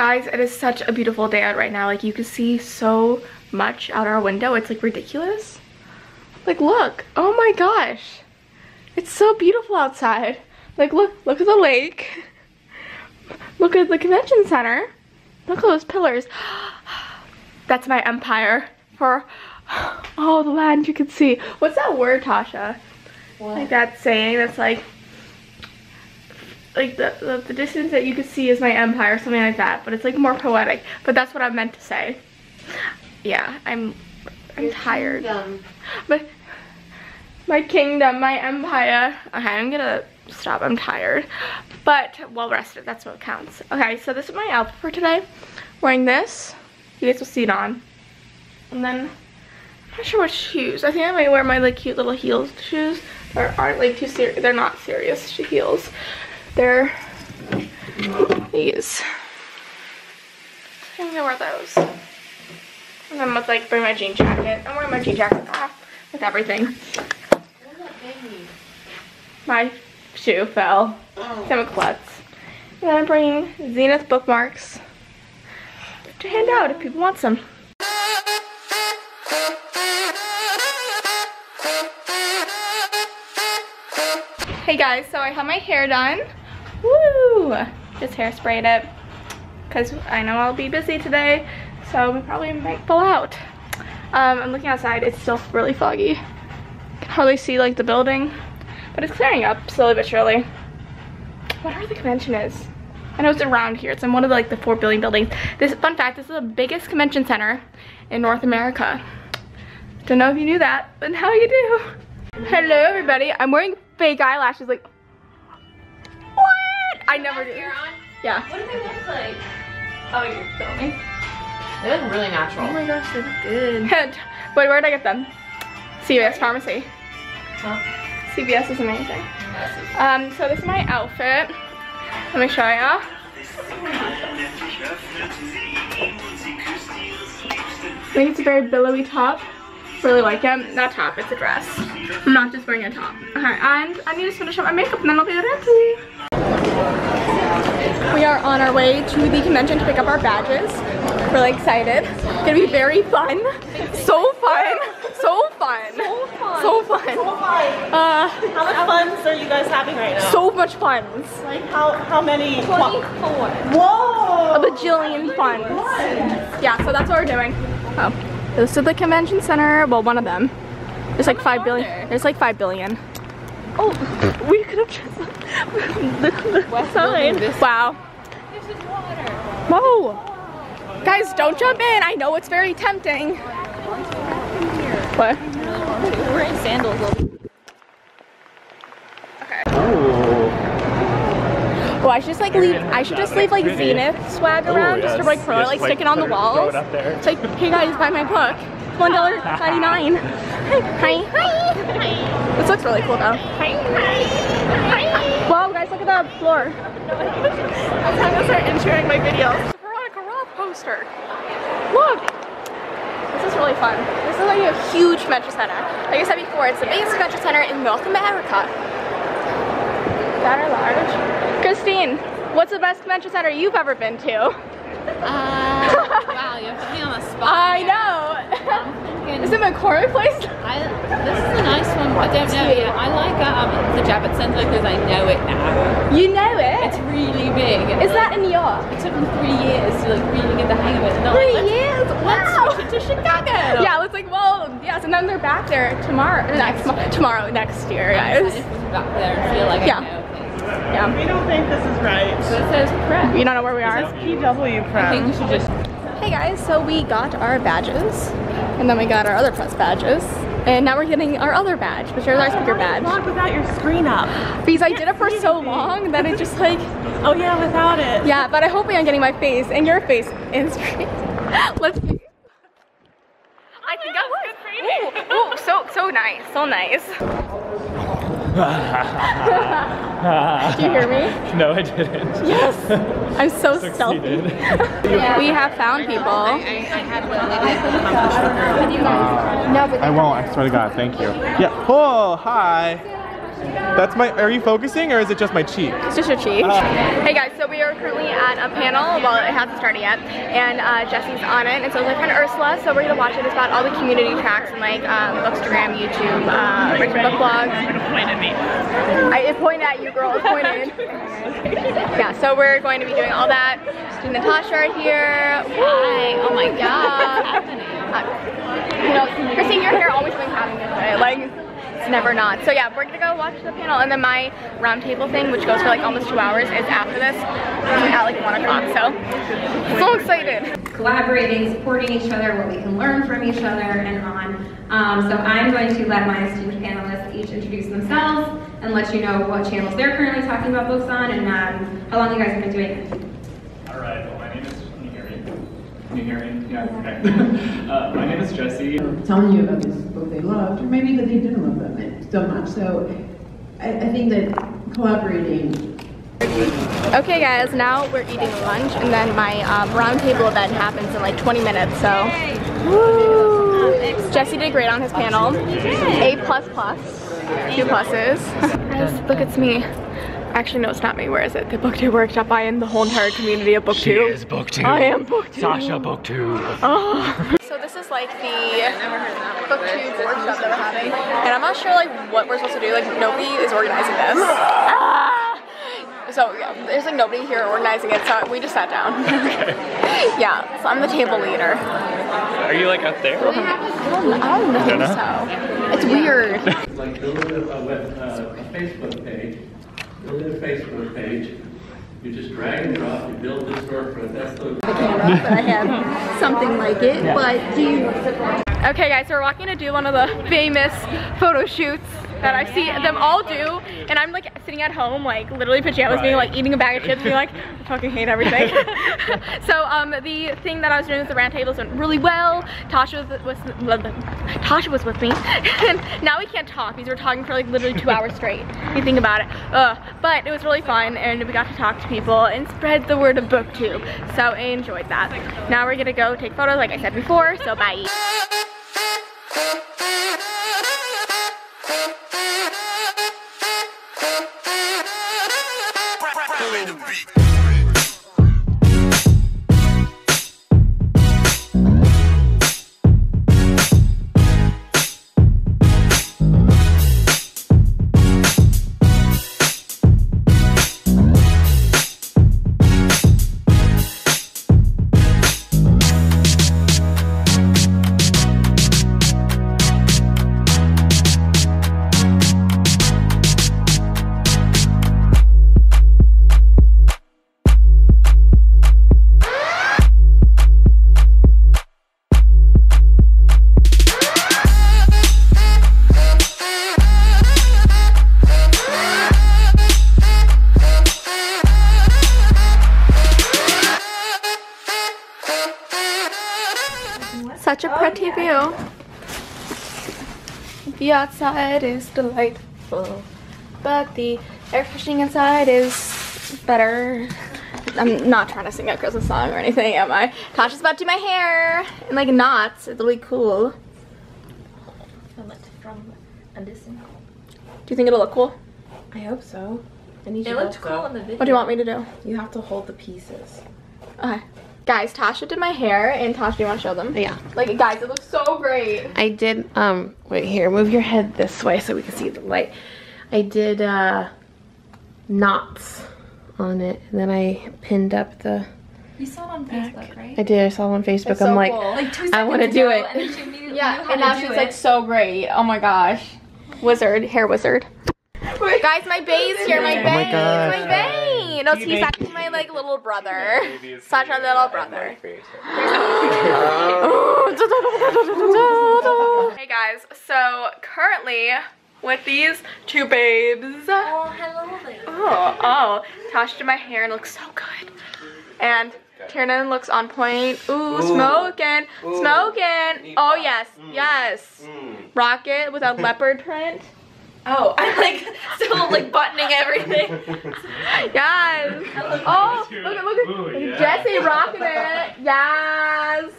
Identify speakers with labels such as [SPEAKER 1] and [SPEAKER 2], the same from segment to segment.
[SPEAKER 1] Guys, it is such a beautiful day out right now. Like you can see so much out our window. It's like ridiculous. Like look, oh my gosh. It's so beautiful outside. Like look, look at the lake. Look at the convention center. Look at those pillars. That's my empire for all the land you can see. What's that word, Tasha? What? Like that saying that's like, like the, the, the distance that you can see is my empire, or something like that. But it's like more poetic. But that's what I meant to say. Yeah, I'm, I'm Your tired. Kingdom. But my kingdom, my empire. Okay, I'm gonna stop. I'm tired. But well rested, that's what counts. Okay, so this is my outfit for today. Wearing this. You guys will see it on. And then, I'm not sure what shoes. I think I might wear my like cute little heels shoes. They aren't like too serious. They're not serious heels. They're these. I'm gonna wear those. And then with like bring my jean jacket. I'm wearing my jean jacket with everything. My shoe fell. Oh. With klutz. And then I'm bringing Zenith bookmarks to hand out if people want some. Hey guys, so I have my hair done. Woo! Just hairsprayed it because I know I'll be busy today, so we probably might pull out. Um, I'm looking outside, it's still really foggy. Can hardly see like the building, but it's clearing up slowly but surely. Whatever the convention is. I know it's around here. It's in one of the, like the four billion buildings. This fun fact, this is the biggest convention center in North America. Don't know if you knew that, but now you do. Hello everybody. I'm wearing fake eyelashes like? I never do. Yeah.
[SPEAKER 2] What do they look like?
[SPEAKER 1] Oh, you're filming.
[SPEAKER 2] They look really natural.
[SPEAKER 1] Oh my gosh, they look good. Wait, where did I get them? CVS Pharmacy. Huh? CVS is amazing. Um, so this is my outfit. Let me show you. I think it's a very billowy top. Really like it. Not top, it's a dress. I'm not just wearing a top. Okay, and I need to finish up my makeup and then I'll be ready. We are on our way to the convention to pick up our badges. Really excited. It's gonna be very fun. So fun. So fun. So fun. So fun. So fun.
[SPEAKER 2] Uh, how much fun are you guys having right now?
[SPEAKER 1] So much fun.
[SPEAKER 2] Like how how many?
[SPEAKER 1] 24.
[SPEAKER 2] Whoa!
[SPEAKER 1] A bajillion fun. Yeah, so that's what we're doing. Oh. This is the convention center. Well, one of them. There's like five billion. There's like five billion. Oh, we could have just the, the sign. Wow. This is water. Whoa. Guys, don't jump in. I know it's very tempting. What?
[SPEAKER 2] We're wearing sandals.
[SPEAKER 1] Okay. Oh, I should just like leave. I should just leave like Zenith swag around, just to like throw it, like stick it on the walls. It's like, hey guys, buy my book. One dollar ninety nine. Hi, hi, hi. This looks really cool though. Hi, hi, hi. Wow, guys, look at the floor. I'm trying to start insuring my videos. Veronica Roth poster. Look. This is really fun. This is like a huge convention center. Like I said before, it's the biggest convention center in North America. That are large. Christine, what's the best convention center you've ever been to?
[SPEAKER 2] Uh, wow, you put me on the spot.
[SPEAKER 1] I know. Is it McCormick Place?
[SPEAKER 2] I, this is a nice one. I don't know yet. I like um, the Javits Center because I know it now.
[SPEAKER 1] You know it?
[SPEAKER 2] It's really big.
[SPEAKER 1] Is that in New York?
[SPEAKER 2] It took me three years to like really get the hang of it.
[SPEAKER 1] And three like, years?
[SPEAKER 2] Wow. Let's switch it to Chicago.
[SPEAKER 1] Yeah, it's like, well, yes, and then they're back there tomorrow. Next, next tomorrow, next year, guys.
[SPEAKER 2] back there and feel like yeah. I know.
[SPEAKER 1] Yeah.
[SPEAKER 3] We don't think this is right.
[SPEAKER 2] So it says prep.
[SPEAKER 1] You don't know where we are?
[SPEAKER 3] It says PW prep.
[SPEAKER 2] I think we should just...
[SPEAKER 1] Hey guys, so we got our badges. And then we got our other press badges. And now we're getting our other badge, which is our speaker badge.
[SPEAKER 3] Vlog without your screen up.
[SPEAKER 1] Because I did it for so long that it just like...
[SPEAKER 3] Oh yeah, without it.
[SPEAKER 1] Yeah, but I hope I'm getting my face and your face in screen. Let's see. I think that was good for you. Ooh, ooh, so, so nice, so nice. Did you hear me?
[SPEAKER 4] No, I didn't.
[SPEAKER 1] Yes. I'm so stealthy. we have found people. I,
[SPEAKER 4] no, but I won't. I swear to God. Thank you. Yeah. Oh, hi. That's my. Are you focusing or is it just my cheek?
[SPEAKER 1] It's just your cheek. Hey guys, so we are currently at a panel. Well, it hasn't started yet, and uh, Jesse's on it, and so is my friend Ursula. So we're gonna watch it. It's about all the community tracks and like um, Bookstagram, YouTube, uh, Richard Book Blogs.
[SPEAKER 3] Point at me.
[SPEAKER 1] I it pointed at you, girl. It pointed. yeah, so we're going to be doing all that. Just Natasha right here. Hi. Oh my god. Uh, you know, Christine, your hair always something happening this way. Like, it's never not. So yeah, we're gonna go watch the panel, and then my roundtable thing, which goes for like almost two hours, is after this at like one o'clock. So, so excited.
[SPEAKER 5] collaborating, supporting each other, what we can learn from each other, and on. Um, so I'm going to let my esteemed panelists each introduce themselves and let you know what channels they're currently talking about books on and um, how long you guys have been doing it.
[SPEAKER 6] All right, well, my name is, can you hear me? Can you hear me? Yeah, okay. uh, my name is Jesse.
[SPEAKER 7] telling you about this book they loved, or maybe that they didn't love it so much. So I, I think that collaborating
[SPEAKER 1] Okay, guys, now we're eating lunch, and then my um, roundtable event happens in like 20 minutes. So, Woo. Jesse did great on his panel. A plus plus, two pluses. Guys, look, it's me. Actually, no, it's not me. Where is it? The BookTube workshop. I am the whole entire community of BookTube.
[SPEAKER 8] She is BookTube.
[SPEAKER 1] I am BookTube.
[SPEAKER 8] Sasha BookTube.
[SPEAKER 1] Oh. So this is like the BookTube workshop that we're having, and I'm not sure like what we're supposed to do. Like nobody is organizing this. Ah! So yeah, there's like nobody here organizing it, so we just sat down. yeah, so I'm the table leader.
[SPEAKER 4] Are you like up there?
[SPEAKER 1] I don't, I don't think
[SPEAKER 4] Dunno.
[SPEAKER 1] so. It's weird.
[SPEAKER 9] like building a, a uh, a Facebook page, building a Facebook page, you just drag and drop, you build this storefront, that's the.
[SPEAKER 1] but I have something like it. But do you? Okay, guys, so we're walking to do one of the famous photo shoots that I see them all do, and I'm like sitting at home, like literally pajamas, being like eating a bag of chips, being like, I fucking hate everything. so um, the thing that I was doing with the round tables went really well. Tasha was, was Tasha was with me, and now we can't talk because we're talking for like literally two hours straight. You think about it, Ugh. but it was really fun, and we got to talk to people and spread the word of BookTube. So I enjoyed that. Now we're gonna go take photos, like I said before. So bye. Pretty view. The outside is delightful, but the air conditioning inside is better. I'm not trying to sing a Christmas song or anything, am I? Tasha's about to do my hair in like knots. It's really cool. Do you think it'll look cool?
[SPEAKER 10] I hope so. I need
[SPEAKER 2] It
[SPEAKER 10] you
[SPEAKER 2] looked
[SPEAKER 10] also.
[SPEAKER 2] cool in the video.
[SPEAKER 1] What do you want me to do?
[SPEAKER 10] You have to hold the pieces.
[SPEAKER 1] Okay. Guys, Tasha did my hair, and Tasha, do you want to show them?
[SPEAKER 10] Yeah.
[SPEAKER 1] Like, guys, it looks so great.
[SPEAKER 10] I did, um, wait here, move your head this way so we can see the light. I did, uh, knots on it, and then I pinned up the,
[SPEAKER 2] You saw it on Facebook, right?
[SPEAKER 10] I did, I saw it on Facebook.
[SPEAKER 1] It's
[SPEAKER 10] I'm
[SPEAKER 1] so
[SPEAKER 10] like,
[SPEAKER 1] cool.
[SPEAKER 2] Like
[SPEAKER 10] I wanna do it.
[SPEAKER 2] And then she immediately
[SPEAKER 1] Yeah,
[SPEAKER 2] knew how
[SPEAKER 1] and now
[SPEAKER 2] to do
[SPEAKER 1] she's
[SPEAKER 2] it.
[SPEAKER 1] like so great. Oh my gosh. Wizard, hair wizard. Guys, my bay's here, my
[SPEAKER 4] Oh my
[SPEAKER 1] bay,
[SPEAKER 4] gosh.
[SPEAKER 1] My bay. No, he's actually my like little brother. Such a little brother. hey guys, so currently with these two babes.
[SPEAKER 2] Oh, hello there.
[SPEAKER 1] Oh, oh, Tasha did my hair and it looks so good. And Tiernan looks on point. Ooh, smoking, smoking. Oh yes, yes. Rocket with a leopard print.
[SPEAKER 2] Oh, I'm like still like buttoning everything.
[SPEAKER 1] Yes. Oh, look at look at
[SPEAKER 6] Ooh, yeah.
[SPEAKER 1] Jesse rocking it. Yes.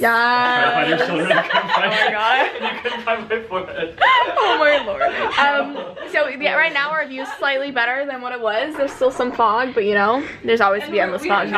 [SPEAKER 1] Yeah.
[SPEAKER 6] your shoulder. You couldn't find,
[SPEAKER 1] Oh my god.
[SPEAKER 6] you couldn't find my forehead.
[SPEAKER 1] oh my lord. Um, so yeah, right now our view is slightly better than what it was. There's still some fog, but you know, there's always to be endless fog here.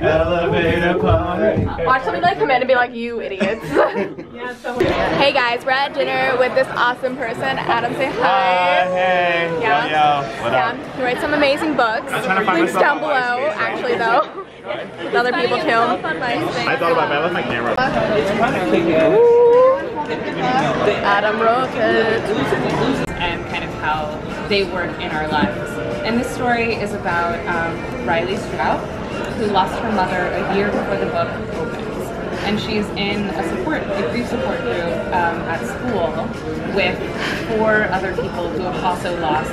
[SPEAKER 4] Elevator party.
[SPEAKER 1] Watch somebody like come in and be like, you idiots. hey guys, we're at dinner with this awesome person. Adam, say hi.
[SPEAKER 4] hey.
[SPEAKER 1] Yeah.
[SPEAKER 4] Yo, yo. What up?
[SPEAKER 1] Yeah, he writes some amazing books.
[SPEAKER 4] trying to find
[SPEAKER 1] Links down below, actually though. With other people too.
[SPEAKER 4] I thought about that. I left my camera.
[SPEAKER 1] Adam wrote it.
[SPEAKER 2] and kind of how they work in our lives. And this story is about um, Riley Strout, who lost her mother a year before the book opens. And she's in a support, a grief support group um, at school with four other people who have also lost.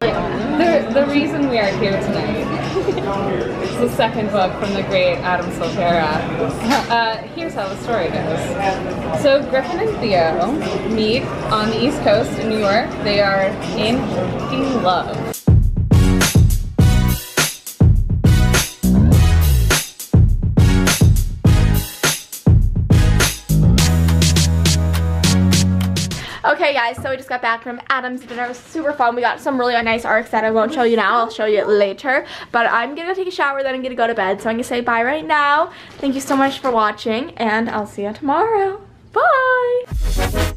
[SPEAKER 2] The, the reason we are here tonight is the second book from the great Adam Silvera. Uh, here's how the story goes. So Griffin and Theo meet on the East Coast in New York. They are in love.
[SPEAKER 1] Okay guys, so we just got back from Adam's dinner. It was super fun. We got some really nice arcs that I won't show you now. I'll show you later. But I'm gonna take a shower, then I'm gonna go to bed. So I'm gonna say bye right now. Thank you so much for watching, and I'll see you tomorrow. Bye!